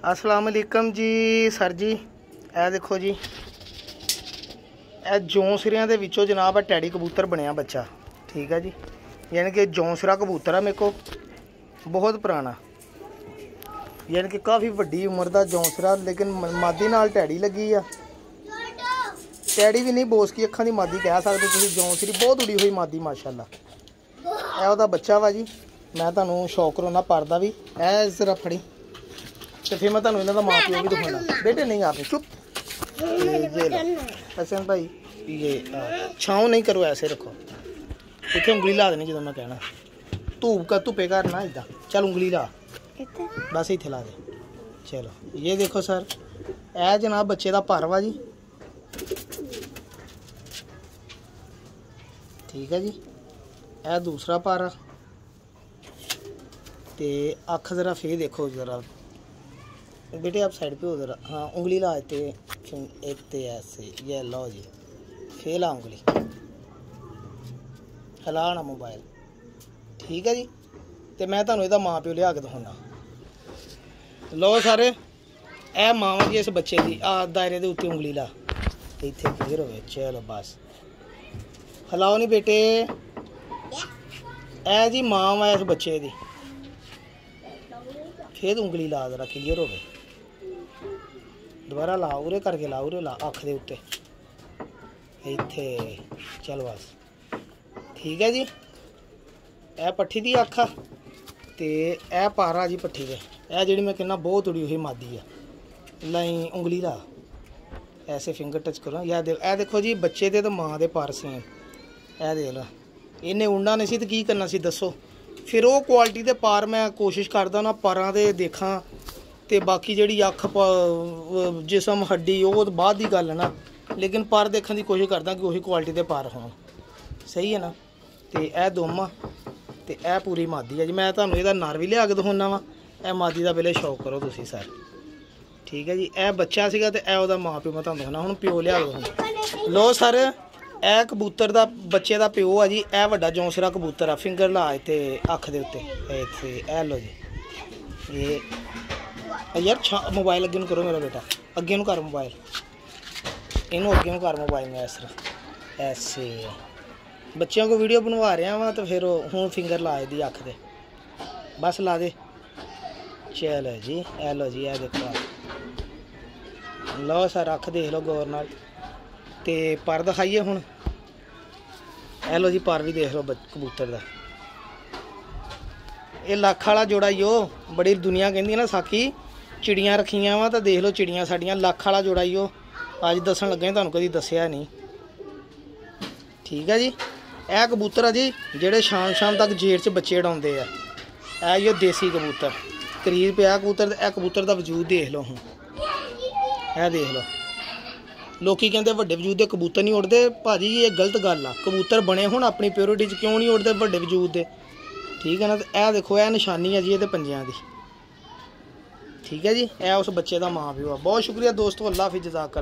ਅਸਲਾਮ ਅਲੈਕਮ ਜੀ, ਸਰ ਜੀ। ਇਹ ਦੇਖੋ ਜੀ। ਇਹ ਜੌਂਸਰਿਆਂ ਦੇ ਵਿੱਚੋਂ ਜਨਾਬ ਆ ਟੈਡੀ ਕਬੂਤਰ ਬਣਿਆ ਬੱਚਾ। ਠੀਕ ਹੈ ਜੀ। ਯਾਨੀ ਕਿ ਜੌਂਸਰਾ ਕਬੂਤਰ ਆ ਮੇਰੇ ਕੋ ਬਹੁਤ ਪੁਰਾਣਾ। ਯਾਨੀ ਕਿ ਕਾਫੀ ਵੱਡੀ ਉਮਰ ਦਾ ਜੌਂਸਰਾ ਲੇਕਿਨ ਮਾਦੀ ਨਾਲ ਟੈਡੀ ਲੱਗੀ ਆ। ਟੈਡੀ ਵੀ ਨਹੀਂ, ਬੋਸ ਕੀ ਅੱਖਾਂ ਦੀ ਮਾਦੀ ਕਹਿ ਸਕਦੇ ਤੁਸੀਂ ਜੌਂਸਰੀ ਬਹੁਤ ਉੜੀ ਹੋਈ ਮਾਦੀ, ਮਾਸ਼ਾਅੱਲਾ। ਇਹ ਉਹਦਾ ਬੱਚਾ ਵਾ ਜੀ। ਮੈਂ ਤੁਹਾਨੂੰ ਸ਼ੌਕ ਕਰਾਉਣਾ ਪਰਦਾ ਵੀ। ਇਹ ਜ਼ਰਾ ਫੜੀ। ਤੇ ਫਿਰ ਮੈਂ ਤੁਹਾਨੂੰ ਇਹਨਾਂ ਦਾ ਮਾਂ ਪਿਓ ਵੀ ਦਿਖਾਉਣਾ ਬੇਟੇ नहीं आपने चुप ये ये लो हसन भाई ये छाँव नहीं करो ऐसे रखो ਇੱਥੇ ਉਂਗਲੀ ਲਾ ਦੇਣੀ ਜਦੋਂ ਮੈਂ ਕਹਿਣਾ ਧੂਪ ਕਾ ਧੁੱਪੇ ਕਰਨਾ ਇਦਾਂ ਚੱਲ ਉਂਗਲੀ ਲਾ ਬਸ ਇੱਥੇ ਲਾ ਦੇ ਚਲੋ ਇਹ ਦੇਖੋ ਸਰ ਇਹ ਜਨਾਬ ਬੱਚੇ ਦਾ ਭਰ ਵਾ ਜੀ ਠੀਕ ਹੈ ਜੀ ਇਹ ਦੂਸਰਾ ਭਰ ਆ ਤੇ ਅੱਖ ਜ਼ਰਾ ਫੇਰ ਦੇਖੋ ਜ਼ਰਾ बेटे आप साइड पे हो जरा हाँ उंगली लाते एक ते ऐसे ये लो जी फेला उंगली ਹਿਲਾਣਾ ਮੋਬਾਈਲ ਠੀਕ ਹੈ ਜੀ ਤੇ ਮੈਂ ਤੁਹਾਨੂੰ ਇਹਦਾ ਮਾਂ ਪਿਓ ਲਿਆ ਕੇ ਦਿਖਾਉਣਾ ਲੋ ਸਾਰੇ ਇਹ ਮਾਂ ਵਾ ਜੀ ਇਸ ਬੱਚੇ ਦੀ ਆ ਦਾਇਰੇ ਦੇ ਉੱਤੇ ਉਂਗਲੀ ਲਾ ਇੱਥੇ ਫੇਰ ਹੋਵੇ ਚਲੋ ਬਸ ਹਿਲਾਓ ਨਹੀਂ ਬੇਟੇ ਇਹ ਜੀ ਮਾਂ ਵਾ ਇਸ ਬੱਚੇ ਦੀ ਫੇਰ ਉਂਗਲੀ ਲਾ ਜ਼ਰਾ ਕਲੀਅਰ ਹੋਵੇ ਦੁਬਾਰਾ ਲਾ, ਉਰੇ ਕਰਕੇ ਲਾ, ਉਰੇ ਲਾ, ਅੱਖ ਦੇ ਉੱਤੇ। ਇੱਥੇ, ਚਲ ਬਸ। ਠੀਕ ਹੈ ਜੀ। ਇਹ ਪੱਠੀ ਦੀ ਅੱਖ ਆ ਤੇ ਇਹ ਪਾਰਾ ਜੀ ਪੱਠੀ ਦੇ। ਇਹ ਜਿਹੜੀ ਮੈਂ ਕਹਿੰਦਾ ਬਹੁਤ ਉੜੀ ਹੋਈ ਮਾਦੀ ਆ। ਲਾਈ ਉਂਗਲੀ ਦਾ। ਐਸੇ ਫਿੰਗਰ ਟੱਚ ਕਰੋ। ਇਹ ਦੇ ਇਹ ਦੇਖੋ ਜੀ, ਬੱਚੇ ਦੇ ਤੇ ਮਾਂ ਦੇ ਪਰ ਸੇਮ ਇਹ ਦੇਖ ਲਓ। ਇਹਨੇ ਉੰਡਾ ਨਹੀਂ ਸੀ ਤੇ ਕੀ ਕਰਨਾ ਸੀ, ਦੱਸੋ। ਫਿਰ ਉਹ ਕੁਆਲਿਟੀ ਦੇ ਪਾਰ ਮੈਂ ਕੋਸ਼ਿਸ਼ ਕਰਦਾ ਨਾ, ਪਰਾਂ ਦੇ ਦੇਖਾਂ। ਤੇ ਬਾਕੀ ਜਿਹੜੀ ਅੱਖ ਪ- ਜਿਸਮ, ਹੱਡੀ, ਉਹ ਤਾਂ ਬਾਅਦ ਦੀ ਗੱਲ ਹੈ ਨਾ। ਲੇਕਿਨ ਪਰ ਦੇਖਣ ਦੀ ਕੋਸ਼ਿਸ਼ ਕਰਦਾ ਕਿ ਉਹੀ ਕੁਆਲਿਟੀ ਦੇ ਪਰ ਹੋਣ। ਸਹੀ ਹੈ ਨਾ? ਤੇ ਇਹ ਦੋਮਾ ਤੇ ਇਹ ਪੂਰੀ ਮਾਦੀ ਹੈ ਜੀ। ਮੈਂ ਤੁਹਾਨੂੰ ਇਹਦਾ ਨਰ ਵੀ ਲਿਆ ਕੇ ਦਿਖਾਉਣਾ ਵਾ। ਇਹ ਮਾਦੀ ਦਾ ਪਹਿਲੇ ਸ਼ੌਕ ਕਰੋ ਤੁਸੀਂ ਸਰ। ਠੀਕ ਹੈ ਜੀ? ਇਹ ਬੱਚਾ ਸੀਗਾ ਤੇ ਇਹ ਉਹਦਾ ਮਾਂ ਪਿਓ ਮੈਂ ਤੁਹਾਨੂੰ ਦਿਖਾਉਣਾ ਹੁਣ ਪਿਓ ਲਿਆ ਕੇ ਦਿਖਾਉਣਾ ਲੋ ਸਰ, ਇਹ ਕਬੂਤਰ ਦਾ ਬੱਚੇ ਦਾ ਪਿਓ ਆ ਜੀ। ਇਹ ਵੱਡਾ ਜੌਂਸਰਾ ਕਬੂਤਰ ਆ ਫਿੰਗਰ ਲਾ ਇੱਥੇ ਅੱਖ ਦੇ ਉੱਤੇ। ਇਹ ਇੱਥੇ, ਇਹ ਲੋ ਜੀ। ਇਹ ਯਾਰ ਛਾ ਮੋਬਾਈਲ ਅੱਗੇ ਨੂੰ ਕਰੋ ਮੇਰਾ ਬੇਟਾ। ਅੱਗੇ ਨੂੰ ਕਰ ਮੋਬਾਈਲ ਇਹਨੂੰ ਅੱਗੇ ਨੂੰ ਕਰ ਮੋਬਾਈਲ ਮੈਂ ਇਸ ਤਰ੍ਹਾਂ ਐਸੇ। ਬੱਚਿਆਂ ਕੋ ਵੀਡੀਓ ਬਣਵਾ ਰਿਹਾ ਵਾਂ ਤਾਂ ਫਿਰ ਉਹ ਹੁਣ ਫਿੰਗਰ ਲਾ ਇਹਦੀ ਅੱਖ ਦੇ ਬਸ ਲਾ ਦੇ। ਚਲੋ ਜੀ, ਇਹ ਲੋ ਜੀ, ਇਹ ਦੇਖੋ। ਲਓ ਸਰ, ਅੱਖ ਦੇਖ ਲਓ ਗੌਰ ਨਾਲ। ਤੇ ਪਰ ਦਿਖਾਈਏ ਹੁਣ। ਇਹ ਲੋ ਜੀ, ਪਰ ਵੀ ਦੇਖ ਲਓ ਕਬੂਤਰ ਦਾ। ਇਹ ਲੱਖ ਵਾਲਾ ਜੋੜਾ ਈ ਓ ਬੜੀ ਦੁਨੀਆ ਕਹਿੰਦੀ ਨਾ ਸਾਖੀ, ਚਿੜੀਆਂ ਰੱਖੀਆਂ ਵਾ ਤਾਂ ਦੇਖ ਲਓ ਚਿੜੀਆਂ ਸਾਡੀਆਂ, ਲੱਖ ਵਾਲਾ ਜੋੜਾ ਹੀ ਉਹ। ਅੱਜ ਦੱਸਣ ਲੱਗੇ ਤੁਹਾਨੂੰ ਕਦੀ ਦੱਸਿਆ ਨਹੀਂ ਠੀਕ ਹੈ ਜੀ? ਇਹ ਕਬੂਤਰ ਆ ਜੀ, ਜਿਹੜੇ ਸ਼ਾਮ ਸ਼ਾਮ ਤੱਕ ਜੇਰ 'ਚ ਬੱਚੇ ਉਡਾਉਂਦੇ ਆ। ਇਹ ਜੋ ਦੇਸੀ ਕਬੂਤਰ। ਕਰੀਬ ਪਿਆ ਕਬੂਤਰ ਇਹ ਕਬੂਤਰ ਦਾ ਵਜੂਦ ਦੇਖ ਲਓ ਹੁਣ। ਇਹ ਦੇਖ ਲਓ। ਲੋਕੀ ਕਹਿੰਦੇ ਵੱਡੇ ਵਜੂਦ ਦੇ ਕਬੂਤਰ ਨਹੀਂ ਉੜਦੇ ਭਾਜੀ, ਇਹ ਗਲਤ ਗੱਲ ਆ। ਕਬੂਤਰ ਬਣੇ ਹੁਣ ਆਪਣੀ ਪਿਓਰਿਟੀ 'ਚ ਕਿਉਂ ਨਹੀਂ ਉੜਦੇ ਵੱਡੇ ਵਜੂਦ ਦੇ? ਠੀਕ ਹੈ ਨਾ, ਤੇ ਇਹ ਦੇਖੋ, ਇਹ ਨਿਸ਼ਾਨੀ ਹੈ ਜੀ ਇਹਦੇ ਪੰਜਿਆਂ ਦੀ। ਠੀਕ ਹੈ ਜੀ, ਇਹ ਉਸ ਬੱਚੇ ਦਾ ਮਾਂ ਪਿਓ ਆ। ਬਹੁਤ ਸ਼ੁਕਰੀਆ ਦੋਸਤੋ, ਅੱਲਾ ਹਾਫਿਜ਼, ਜਜ਼ਾਕ